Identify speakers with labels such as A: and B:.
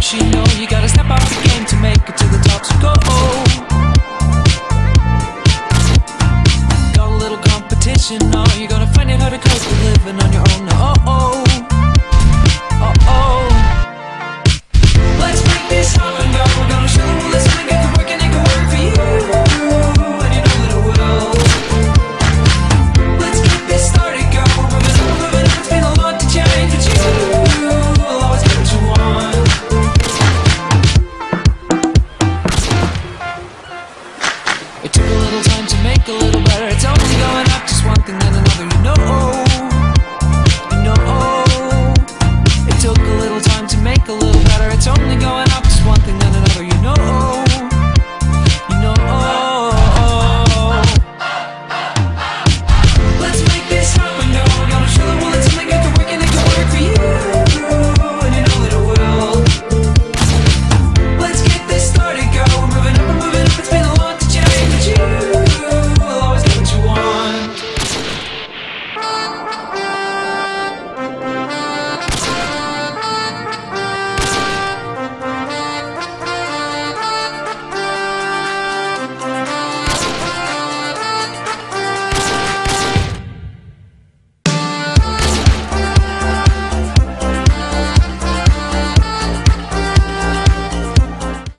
A: she know you gotta step up the game to make it to the top? So go. Got a little competition, oh, you're gonna find it hard to cope with living on your own. no.